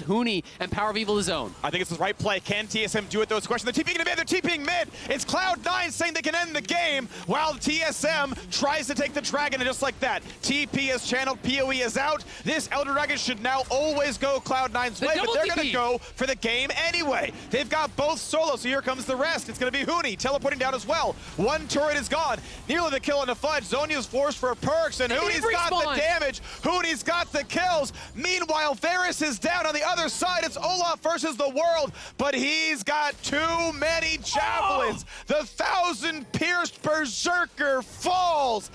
Huni and Power of Evil his own. I think it's the right play. Can TSM do it though? It's a question. They're TPing in mid. They're TPing mid. It's Cloud9 saying they can end the game while TSM tries to take the Dragon. And just like that, TP is channeled, PoE is out. This Elder Dragon should now always go Cloud9's The way, but they're going to go for the game anyway. They've got both solo, so here comes the rest. It's going to be Huni teleporting down as well. One turret is gone. Nearly the kill on the fudge. Zhonya's forced for Perkz, and Huni's got the damage. Huni's got the kills. Meanwhile, Varus is down on the other side. It's Olaf versus the world, but he's got too many javelins. Oh! The thousand pierced berserker falls.